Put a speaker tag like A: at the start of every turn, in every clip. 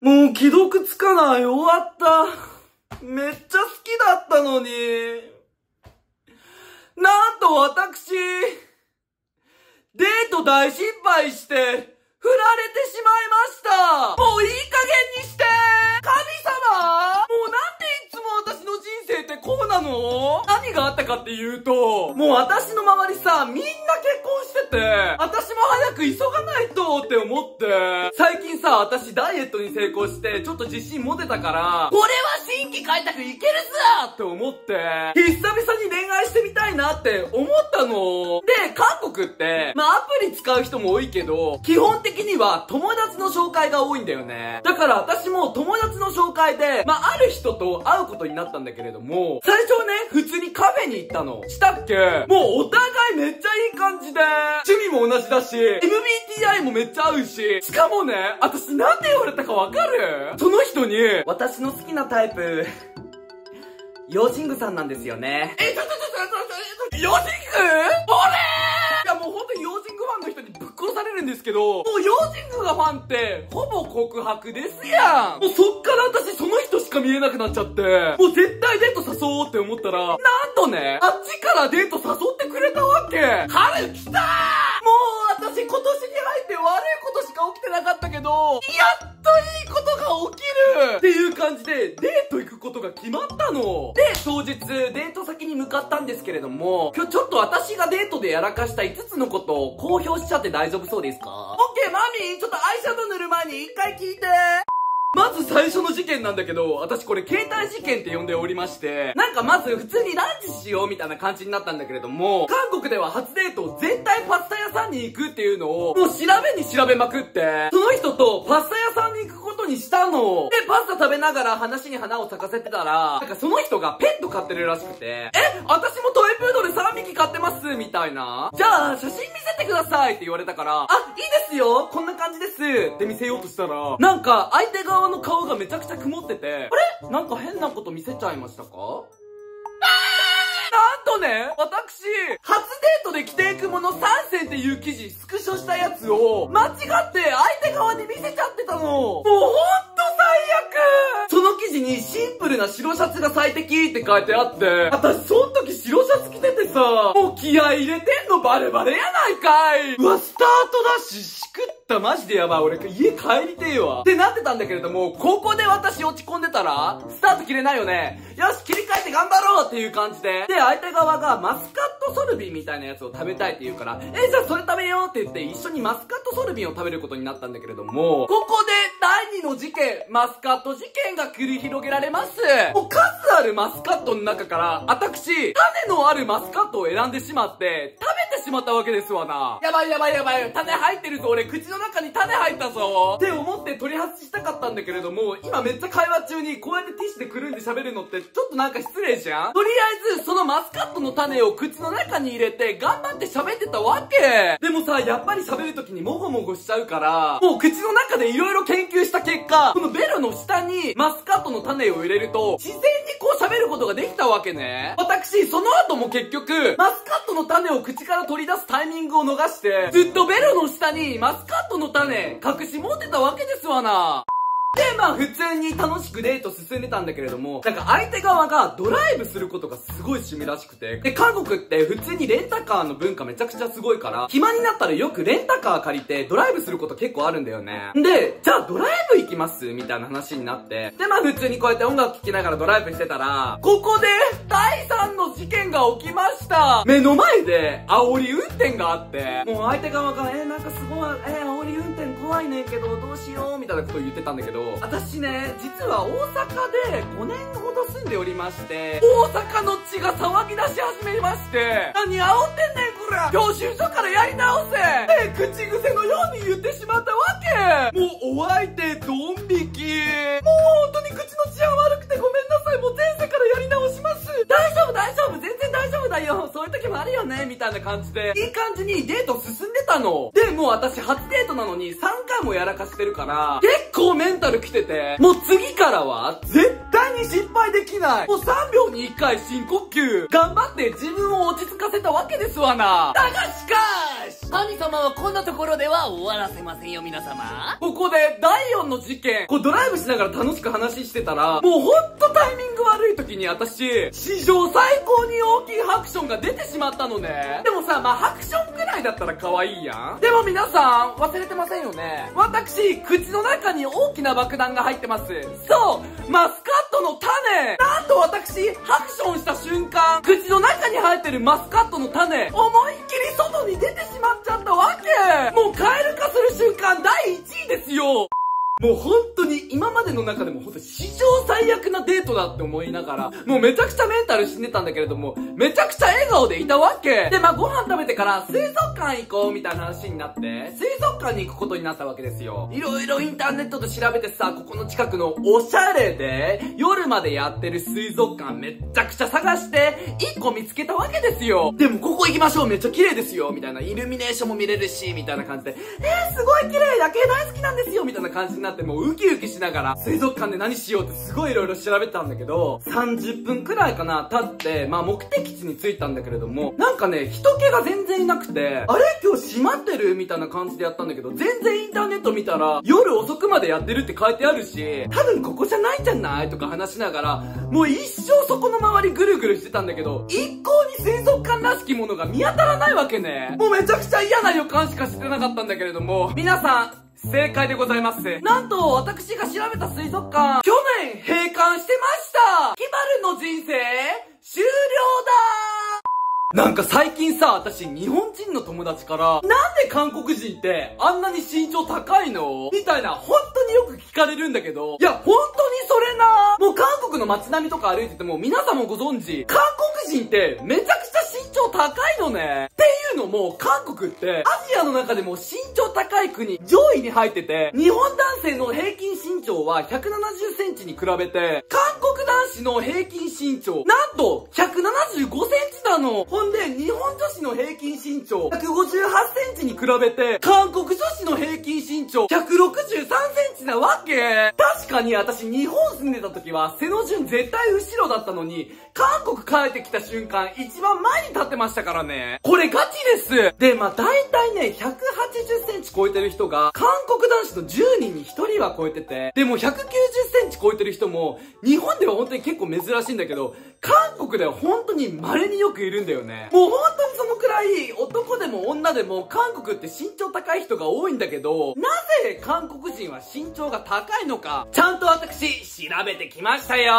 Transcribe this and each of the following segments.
A: もう既読つかない。終わった。めっちゃ好きだったのに。なんと私、デート大失敗して、振られてしまいました。もういい加減にして。神様！もうなんでいつも私の人生ってこうなの？何があったかっていうと、もう私の周りさ、みんな結婚してて、私も早く急がないとって思って、最近さ、私ダイエットに成功して、ちょっと自信持てたから、これは新規開拓いけるぞって思って、久々に恋愛してみたいなって思ったの。で、韓国って、まあアプリ使う人も多いけど、基本的には友達の紹介が多いんだよね。だから私も友達の紹介で、まあある人と会うことになったんだけれども、最初はね、普通にカフェに行ったの。したっけ？もうお互いめっちゃいい感じで、趣味も同じだし、MBTI もめっちゃ合うし、しかもね、私なんて言われたかわかる？その人に、私の好きなタイプ、ヨージングさんなんですよね。え、ちょちょちょちょちょ、ヨージング？俺されるんですけど、もうヨジングがファンって、ほぼ告白ですやん。もうそっから私その人しか見えなくなっちゃって、もう絶対デート誘おうって思ったら、なんとね、あっちからデート誘ってくれたわけ。春来たー年に入って悪いことしか起きてなかったけど、やっといいことが起きるっていう感じで、デート行くことが決まったの。で、当日、デート先に向かったんですけれども、今日ちょっと私がデートでやらかした5つのことを公表しちゃって大丈夫そうですか？オッケー、マミーちょっとアイシャドウ塗る前に一回聞いてまず最初の事件なんだけど、私これ携帯事件って呼んでおりまして、なんかまず普通にランチしようみたいな感じになったんだけれども、韓国では初デート絶対パスタ屋さんに行くっていうのを、もう調べに調べまくって、その人とパスタ屋さんにしたの。で、パスタ食べながら話に花を咲かせてたら、なんかその人がペット飼ってるらしくて、え、私もトイプードル3匹飼ってますみたいな。じゃあ、写真見せてくださいって言われたから、あ、いいですよこんな感じですって見せようとしたら、なんか相手側の顔がめちゃくちゃ曇ってて、あれ？なんか変なこと見せちゃいましたか？私、初デートで着ていくもの3選っていう記事、スクショしたやつを、間違って相手側に見せちゃってたの。もうほんと最悪。その記事にシンプルな白シャツが最適って書いてあって、私その時白シャツ着ててさ、もう気合入れてんのバレバレやないかい。うわ、スタートダッシュしったマジでやばい。俺家帰りてえわ。ってなってたんだけれども、ここで私落ち込んでたら、スタート切れないよね。よし、切り替えて頑張ろうっていう感じで。で、相手側がマスカットソルビンみたいなやつを食べたいって言うから、え、じゃあそれ食べようって言って一緒にマスカットソルビンを食べることになったんだけれども、ここで第二の事件、マスカット事件が繰り広げられます。もう数あるマスカットの中から、私、種のあるマスカットを選んでしまって、食べてしまったわけですわな。やばいやばいやばい、種入ってるぞ、俺口の中に種入ったぞ。って思って取り外したかったんだけれども、今めっちゃ会話中にこうやってティッシュでくるんで喋るのってちょっとなんか失礼じゃん？とりあえず、そのマスカットの種を口の中に入れて頑張って喋ってたわけ。でもさ、やっぱり喋る時にもごもごしちゃうから、もう口の中で色々研究した結果、このベロの下にマスカットの種を入れると、自然にこう喋ることができたわけね。私、その後も結局、マスカットの種を口から取り出すタイミングを逃して、ずっとベロの下にマススカットの種、隠し持ってたわけですわな。で、まあ普通に楽しくデート進んでたんだけれども、なんか相手側がドライブすることがすごい趣味らしくて、で、韓国って普通にレンタカーの文化めちゃくちゃすごいから、暇になったらよくレンタカー借りてドライブすること結構あるんだよね。で、じゃあドライブ行きますみたいな話になって、で、まあ普通にこうやって音楽聴きながらドライブしてたら、ここで第3の事件が起きました目の前で煽り運転があって、もう相手側が、え、なんかすごい、えー、煽り運転いねんけど、どうしようみたいなことを言ってたんだけど、私ね、実は大阪で5年ほど住んでおりまして、大阪の血が騒ぎ出し始めまして、何煽ってんねんこら教習所からやり直せって口癖のように言ってしまったわけ。もうお相手ドン引き。もう本当に口の血合わ世からやり直します。大丈夫大丈夫。全然大丈夫だよ。そういう時もあるよねみたいな感じで、いい感じにデート進んでたの。で、もう私初デートなのに3回もやらかしてるから、結構メンタル来てて、もう次からは絶対に失敗できないもう3秒に1回深呼吸頑張って自分を落ち着かせたわけですわなだがしかし神様はこんなところでは終わらせませんよ、皆様。ここで、第4の事件。こうドライブしながら楽しく話してたら、もうほんとタイミング悪い時に私、史上最高に大きいハクションが出てしまったのね。でもさ、まあハクションくらいだったら可愛いやん。でも皆さん、忘れてませんよね。私、口の中に大きな爆弾が入ってます。そうマスカットの種。なんと私、ハクションした瞬間、口の中に生えてるマスカットの種、思いっきり外に出てしまっちゃったわけ。もうカエル化する瞬間第1位ですよ。もう本当に今までの中でも本当史上最悪なデートだって思いながら、もうめちゃくちゃメンタル死んでたんだけれども、めちゃくちゃ笑顔でいたわけで、まあご飯食べてから水族館行こうみたいな話になって、水族館に行くことになったわけですよ。いろいろインターネットで調べてさ、ここの近くのおしゃれで、夜までやってる水族館めっちゃくちゃ探して、1個見つけたわけですよ。でもここ行きましょうめっちゃ綺麗ですよみたいな、イルミネーションも見れるし、みたいな感じで、えー、すごい綺麗夜景大好きなんですよみたいな感じになってもうウキウキしながら水族館で何しようってすごい色々調べたんだけど、30分くらいかな、経って、まあ目的地に着いたんだけれども、なんかね、人気が全然いなくて、あれ？今日閉まってる？みたいな感じでやったんだけど、全然インターネット見たら、夜遅くまでやってるって書いてあるし、多分ここじゃないんじゃない？とか話しながら、もう一生そこの周りぐるぐるしてたんだけど、一向に水族館らしきものが見当たらないわけね。もうめちゃくちゃ嫌な予感しかしてなかったんだけれども、皆さん、正解でございます。なんと、私が調べた水族館、去年閉館してました。キバルの人生、終了だ。なんか最近さ、私日本人の友達から、なんで韓国人ってあんなに身長高いの？みたいな、本当によく聞かれるんだけど、いや、本当にそれな。もう韓国の街並みとか歩いてても皆さんもご存知、韓国人ってめちゃくちゃ身長高いのね。ってのも、韓国って、アジアの中でも身長高い国、上位に入ってて、日本男性の平均身長は170センチに比べて、韓国子の平均身長、なんと、175センチなの。ほんで、日本女子の平均身長、158センチに比べて、韓国女子の平均身長、163センチなわけ。確かに私、日本住んでた時は、背の順絶対後ろだったのに、韓国帰ってきた瞬間、一番前に立ってましたからね。これガチです。で、まあ大体ね、180センチ超えてる人が、韓国男子の10人に1人は超えてて、でも190センチ超えてる人も、日本では本当に結構珍しいんだけど、韓国では本当に稀によくいるんだよね。もう本当にそのくらい、男でも女でも韓国って身長高い人が多いんだけど、なぜ韓国人は身長が高いのか、ちゃんと私、調べてきましたよ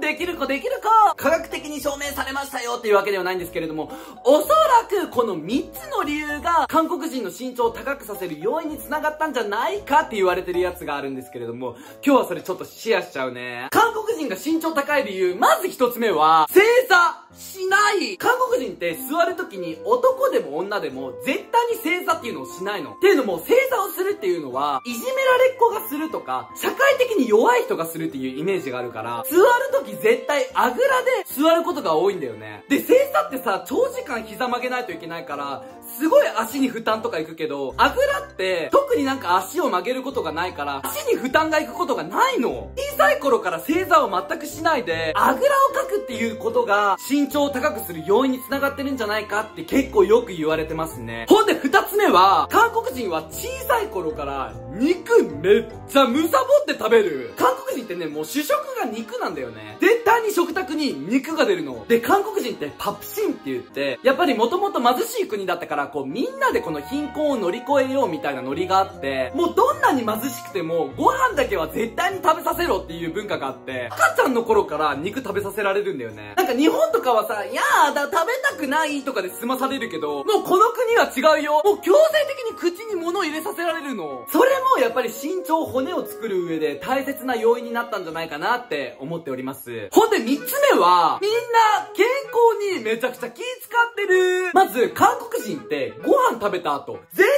A: できる子できる子科学的に証明されましたよっていうわけではないんですけれども、おそらくこの3つの理由が韓国人の身長を高くさせる要因に繋がったんじゃないかって言われてるやつがあるんですけれども、今日はそれちょっとシェアしちゃうね。韓国人が身長高い理由、まず1つ目は、正座しない韓国人って座るときに男でも女でも絶対に正座っていうのをしないの。っていうのも正座をするっていうのは、いじめられっ子がするとか、社会的に弱い人がするっていうイメージがあるから、座るとき絶対あぐらで座ることが多いんだよね。で、正座ってさ、長時間膝曲げないといけないから、すごい足に負担とかいくけど、あぐらって、特になんか足を曲げることがないから、足に負担がいくことがないの。小さい頃から正座を全くしないで、あぐらをかくっていうことが、身長を高くする要因につながってるんじゃないかって結構よく言われてますね。ほんで二つ目は、韓国人は小さい頃から肉めっちゃむさぼって食べる。韓国人ってね、もう主食が肉なんだよね。絶対に食卓に肉が出るの。で、韓国人ってパプシンって言って、やっぱりもともと貧しい国だったから、こうみんなでこの貧困を乗り越えようみたいなノリがあって、もうどんなに貧しくても、ご飯だけは絶対に食べさせろっていう文化があって、赤ちゃんの頃から肉食べさせられるんだよね。なんか日本とかはさ、いやだ、食べたくないとかで済まされるけど、もうこの国は違うよ。もう強制的に口に物を入れさせられるの。それもやっぱり身長、骨を作る上で大切な要因になったんじゃないかなって思っております。ほんで三つ目は、みんな健康めちゃくちゃ気使ってる。まず、韓国人ってご飯食べた後、絶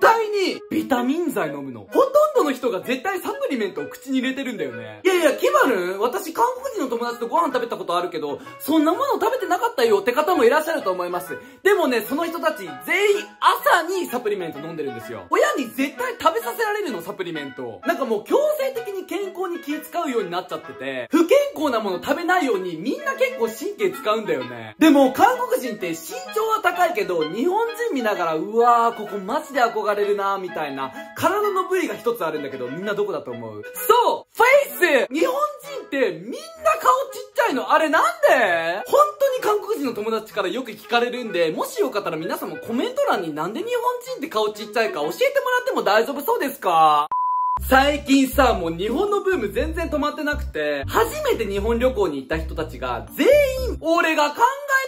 A: 対にビタミン剤飲むの。ほとの人が絶対サプリメントを口に入れてるんだよね。いやいや、キバルン私韓国人の友達とご飯食べたことあるけど、そんなもの食べてなかったよって方もいらっしゃると思います。でもね、その人たち全員朝にサプリメント飲んでるんですよ。親に絶対食べさせられるの、サプリメント。なんかもう強制的に健康に気使うようになっちゃってて、不健康なもの食べないようにみんな結構神経使うんだよね。でも、韓国人って身長は高いけど、日本人見ながら、うわー、ここマジで憧れるなーみたいな、体の部位が一つあるんだけど、みんなどこだと思う？そうフェイス！日本人ってみんな顔ちっちゃいの。あれなんで？本当に韓国人の友達からよく聞かれるんで、もしよかったら皆さんもコメント欄になんで日本人って顔ちっちゃいか教えてもらっても大丈夫そうですか？最近さ、もう日本のブーム全然止まってなくて、初めて日本旅行に行った人たちが、全員、俺が考え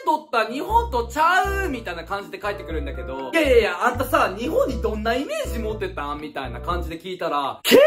A: とった日本とちゃうみたいな感じで帰ってくるんだけど、いやいやいや、あんたさ、日本にどんなイメージ持ってたん？みたいな感じで聞いたら、結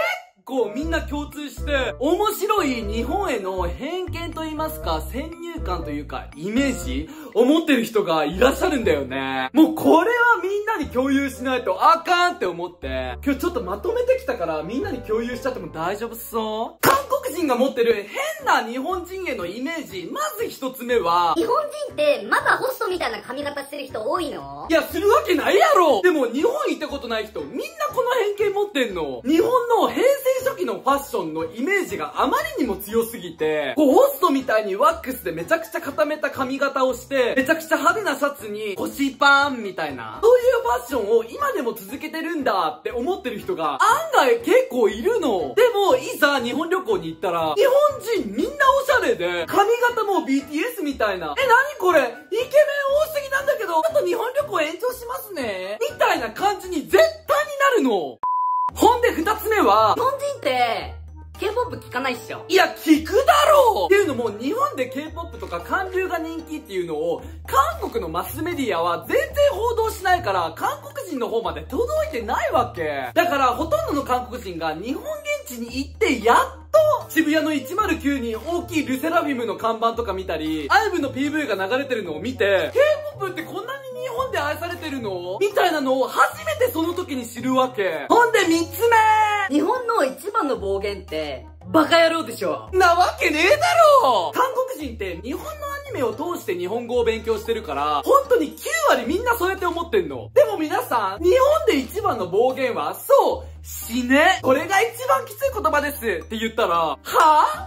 A: 構みんな共通して、面白い日本への偏見と言いますか、先入観というか、イメージを持ってる人がいらっしゃるんだよね。もうこれはみんなに共有しないとあかんって思って、今日ちょっとまとめてきたからみんなに共有しちゃっても大丈夫そう国人が持ってる変な日本人へのイメージ、まず一つ目は、
B: 日本人ってまだホストみたいな髪型してる人多いの？
A: いや、するわけないやろでも日本行ったことない人、みんなこの偏見持ってんの。日本の平成初期のファッションのイメージがあまりにも強すぎて、こう、ホストみたいにワックスでめちゃくちゃ固めた髪型をして、めちゃくちゃ派手なシャツに腰パンみたいな、そういうファッションを今でも続けてるんだって思ってる人が案外結構いるの。でも、いざ日本旅行に行ったら、日本人みんなおしゃれで、髪型も BTS みたいな、え、なにこれ？イケメン多すぎなんだけど、ちょっと日本旅行延長しますね。みたいな感じに絶対になるの。ほんで二つ目は、
B: 日本人って、K-POP 聞かないっしょ
A: いや、聞くだろうっていうのも、日本で K-POP とか韓流が人気っていうのを、韓国のマスメディアは全然報道しないから、韓国人の方まで届いてないわけ。だから、ほとんどの韓国人が日本現地に行って、やっと、渋谷の109に大きいルセラフィムの看板とか見たり、IVE の PV が流れてるのを見て、K-POP ってこんなに日本で愛されてるの？みたいなのを初めてその時に知るわけ。ほんで三つ目！
B: 日本の一番の暴言って、バカ野郎でしょ？
A: なわけねえだろ！韓国人って日本のアニメを通して日本語を勉強してるから、本当に9割みんなそうやって思ってんの。でも皆さん、日本で一番の暴言は、そう、死ね？これが一番きつい言葉ですって言ったら、は？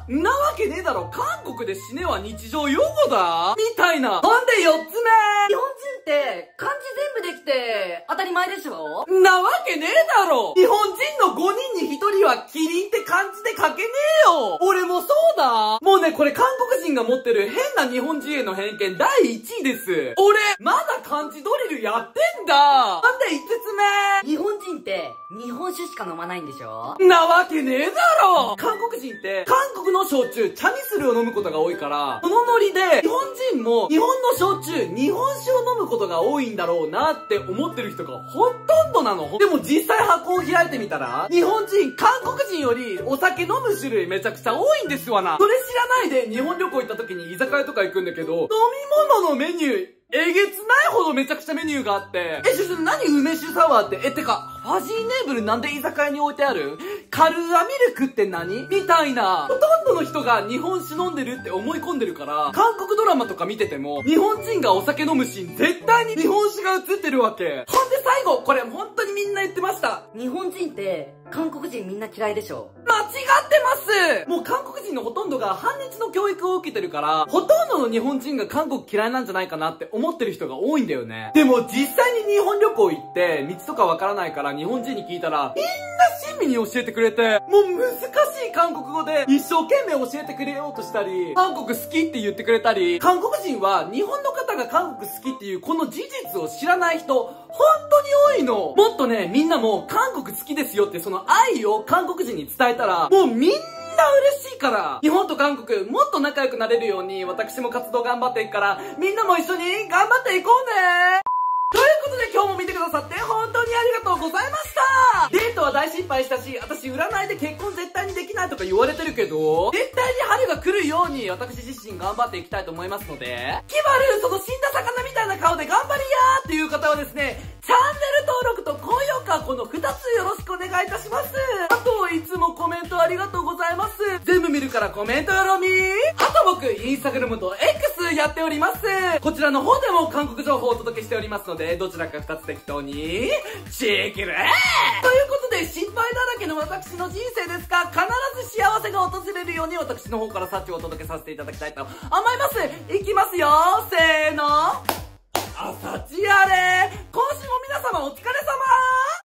A: ぁなわけねえだろ。韓国で死ねは日常用語だ。みたいな。ほんで四つ目。
B: 日本人って漢字全部できて当たり前でしょ？
A: なわけねえだろ。日本人の5人に1人はキリンって漢字で書けねえよ。俺もそうだ。もうね、これ韓国人が持ってる変な日本人への偏見第1位です。俺、まだ漢字ドリルやってんだ。なんで5つ
B: 目。日本人って日本酒しか飲まないんでしょ？
A: なわけねえだろ韓国人って韓国の焼酎、チャミスルを飲むことが多いから、このノリで日本人も日本の焼酎、日本酒を飲むことが多いんだろうなって思ってる人がほとんどなの。でも実際箱を開いてみたら、日本人、韓国人よりお酒飲む種類めちゃくちゃ多いんですわな。それ知らないで日本旅行行った時に居酒屋とか行くんだけど、飲み物のメニュー、えげつないほどめちゃくちゃメニューがあって、え、しゅ何梅酒サワーって、え、てか、ファジーネーブルなんで居酒屋に置いてある？カルアミルクって何？みたいな。ほとんどの人が日本酒飲んでるって思い込んでるから、韓国ドラマとか見てても、日本人がお酒飲むシーン絶対に日本酒が映ってるわけ。ほんで最後、これ本当にみんな言ってました。
B: 日本人って、韓国人みんな嫌いでしょ？
A: 間違ってますもう韓国人のほとんどが反日の教育を受けてるから、ほとんどの日本人が韓国嫌いなんじゃないかなって思ってる人が多いんだよね。でも実際に日本旅行行って、道とかわからないから日本人に聞いたら、みんな親身に教えてくれて、もう難しい韓国語で一生懸命教えてくれようとしたり、韓国好きって言ってくれたり、韓国人は日本の方が韓国好きっていうこの事実を知らない人、本当に多いの。もっとね、みんなも韓国好きですよってその愛を韓国人に伝えたら、もうみんな嬉しいから日本と韓国もっと仲良くなれるように私も活動頑張っていくからみんなも一緒に頑張っていこうね。ことで今日も見てくださって本当にありがとうございましたデートは大失敗したし、私占いで結婚絶対にできないとか言われてるけど、絶対に春が来るように私自身頑張っていきたいと思いますので、キバルその死んだ魚みたいな顔で頑張りやーっていう方はですね、チャンネル登録と高評価この2つよろしくお願いいたします。あと、いつもコメントありがとうございます。全部見るからコメントよろみあと僕、インスタグラムと X やっております。こちらの方でも韓国情報をお届けしておりますので、どちらか二つ適当に、チェックレということで、失敗だらけの私の人生ですが、必ず幸せが訪れるように私の方から幸をお届けさせていただきたいと思います。いきますよ。せーの。朝ちやれ。今週も皆様お疲れ様。